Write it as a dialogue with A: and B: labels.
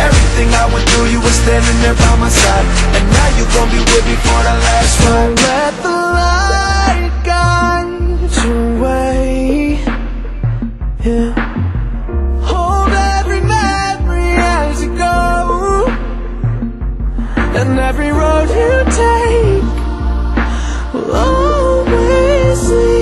A: Everything I went through, you were standing there by my side, and now you gon' be with me for the last ride.
B: Let the light guide your way. Yeah. Hold every memory as you go, and every road you take will always lead